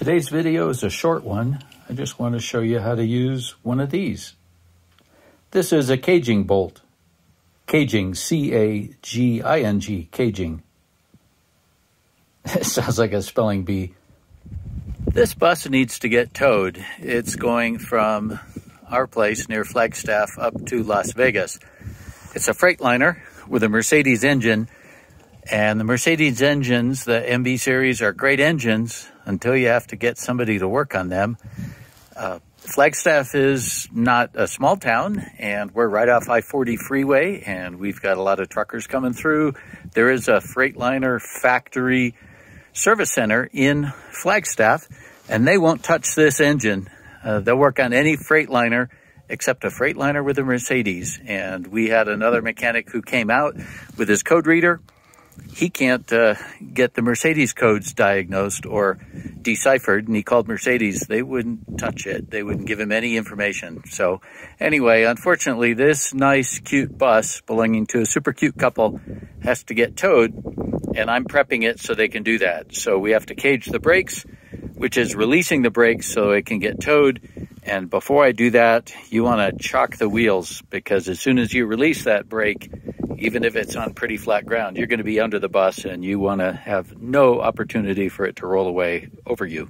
Today's video is a short one. I just want to show you how to use one of these. This is a caging bolt. Caging, C-A-G-I-N-G, caging. It sounds like a spelling bee. This bus needs to get towed. It's going from our place near Flagstaff up to Las Vegas. It's a Freightliner with a Mercedes engine. And the Mercedes engines, the MB series, are great engines until you have to get somebody to work on them. Uh, Flagstaff is not a small town, and we're right off I 40 freeway, and we've got a lot of truckers coming through. There is a Freightliner factory service center in Flagstaff, and they won't touch this engine. Uh, they'll work on any Freightliner except a Freightliner with a Mercedes. And we had another mechanic who came out with his code reader. He can't uh, get the Mercedes codes diagnosed or deciphered, and he called Mercedes. They wouldn't touch it. They wouldn't give him any information. So anyway, unfortunately, this nice, cute bus belonging to a super cute couple has to get towed, and I'm prepping it so they can do that. So we have to cage the brakes, which is releasing the brakes so it can get towed. And before I do that, you want to chock the wheels because as soon as you release that brake, even if it's on pretty flat ground, you're going to be under the bus and you want to have no opportunity for it to roll away over you.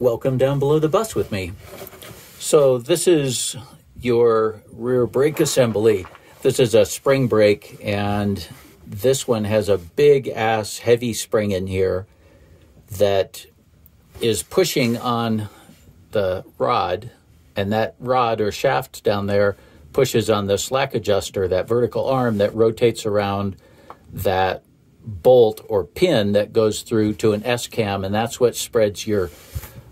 Welcome down below the bus with me. So this is your rear brake assembly. This is a spring brake and this one has a big ass heavy spring in here that is pushing on the rod and that rod or shaft down there pushes on the slack adjuster, that vertical arm that rotates around that bolt or pin that goes through to an S-cam, and that's what spreads your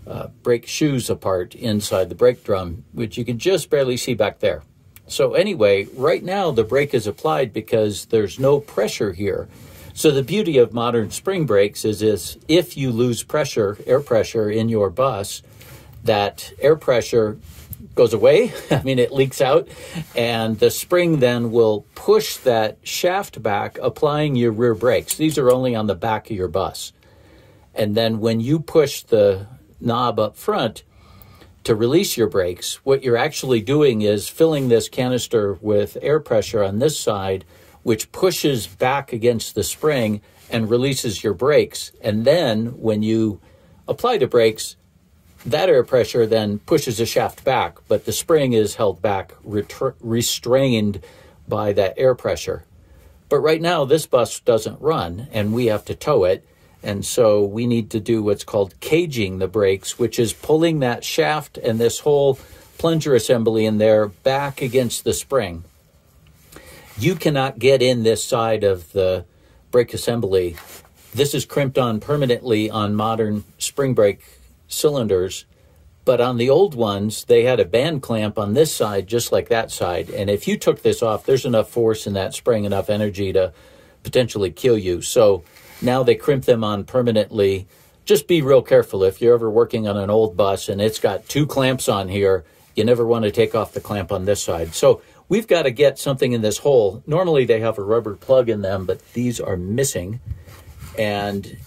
uh, brake shoes apart inside the brake drum, which you can just barely see back there. So anyway, right now the brake is applied because there's no pressure here. So the beauty of modern spring brakes is, is if you lose pressure, air pressure in your bus, that air pressure goes away. I mean, it leaks out, and the spring then will push that shaft back, applying your rear brakes. These are only on the back of your bus. And then when you push the knob up front to release your brakes, what you're actually doing is filling this canister with air pressure on this side, which pushes back against the spring and releases your brakes. And then when you apply the brakes, that air pressure then pushes the shaft back, but the spring is held back, restrained by that air pressure. But right now, this bus doesn't run, and we have to tow it. And so we need to do what's called caging the brakes, which is pulling that shaft and this whole plunger assembly in there back against the spring. You cannot get in this side of the brake assembly. This is crimped on permanently on modern spring brake cylinders. But on the old ones, they had a band clamp on this side, just like that side. And if you took this off, there's enough force in that spring, enough energy to potentially kill you. So now they crimp them on permanently. Just be real careful if you're ever working on an old bus and it's got two clamps on here. You never want to take off the clamp on this side. So we've got to get something in this hole. Normally they have a rubber plug in them, but these are missing. And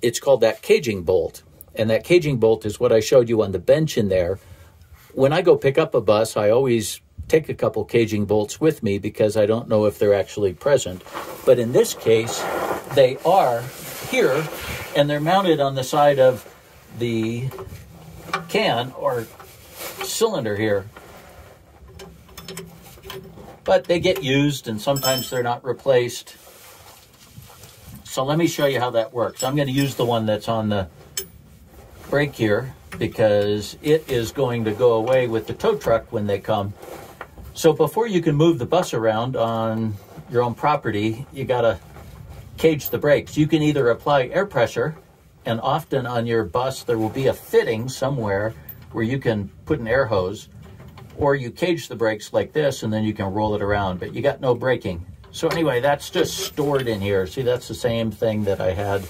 it's called that caging bolt. And that caging bolt is what I showed you on the bench in there. When I go pick up a bus, I always take a couple caging bolts with me because I don't know if they're actually present. But in this case, they are here and they're mounted on the side of the can or cylinder here. But they get used and sometimes they're not replaced. So let me show you how that works. I'm going to use the one that's on the brake here because it is going to go away with the tow truck when they come. So before you can move the bus around on your own property, you got to cage the brakes. You can either apply air pressure, and often on your bus there will be a fitting somewhere where you can put an air hose, or you cage the brakes like this and then you can roll it around, but you got no braking. So anyway, that's just stored in here. See, that's the same thing that I had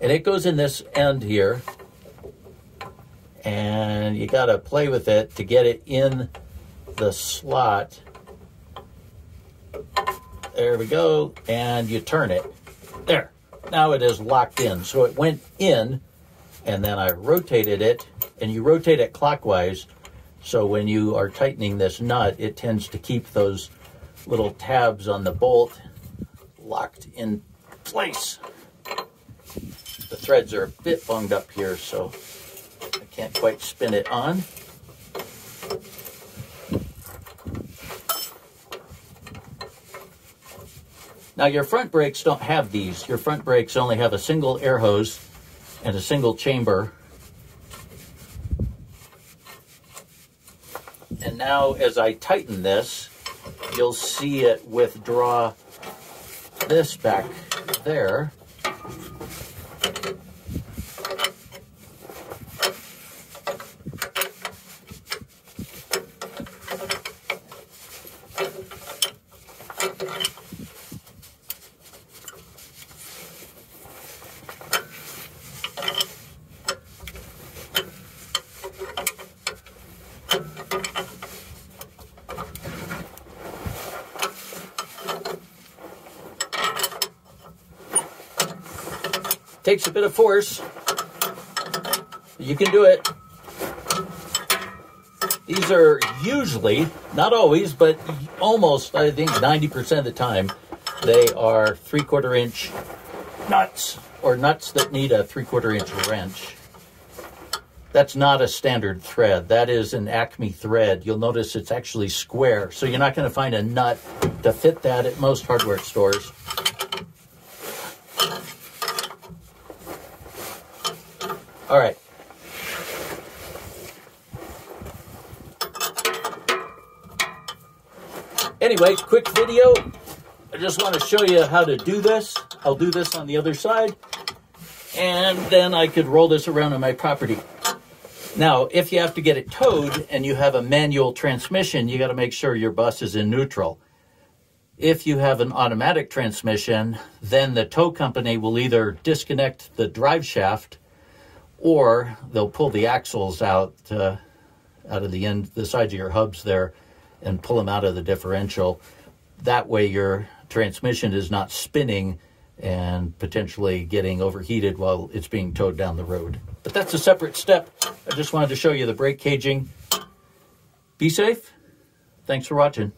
And it goes in this end here. And you got to play with it to get it in the slot. There we go. And you turn it. There. Now it is locked in. So it went in, and then I rotated it, and you rotate it clockwise. So when you are tightening this nut, it tends to keep those little tabs on the bolt locked in place. Threads are a bit bunged up here, so I can't quite spin it on. Now your front brakes don't have these. Your front brakes only have a single air hose and a single chamber. And now as I tighten this, you'll see it withdraw this back there. Takes a bit of force. You can do it. These are usually, not always, but almost, I think 90% of the time, they are three quarter inch nuts or nuts that need a three quarter inch wrench. That's not a standard thread. That is an Acme thread. You'll notice it's actually square. So you're not going to find a nut to fit that at most hardware stores. All right. Anyway, quick video. I just want to show you how to do this. I'll do this on the other side. And then I could roll this around on my property. Now, if you have to get it towed and you have a manual transmission, you got to make sure your bus is in neutral. If you have an automatic transmission, then the tow company will either disconnect the drive shaft or they'll pull the axles out uh, out of the end, the sides of your hubs there, and pull them out of the differential. That way, your transmission is not spinning and potentially getting overheated while it's being towed down the road. But that's a separate step. I just wanted to show you the brake caging. Be safe. Thanks for watching.